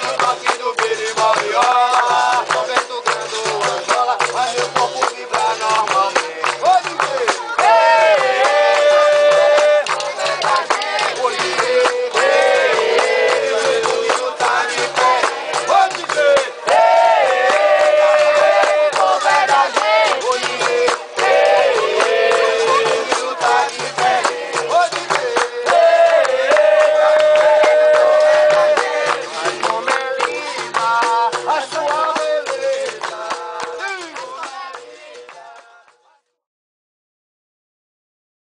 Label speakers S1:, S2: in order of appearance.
S1: Raymond Rocky.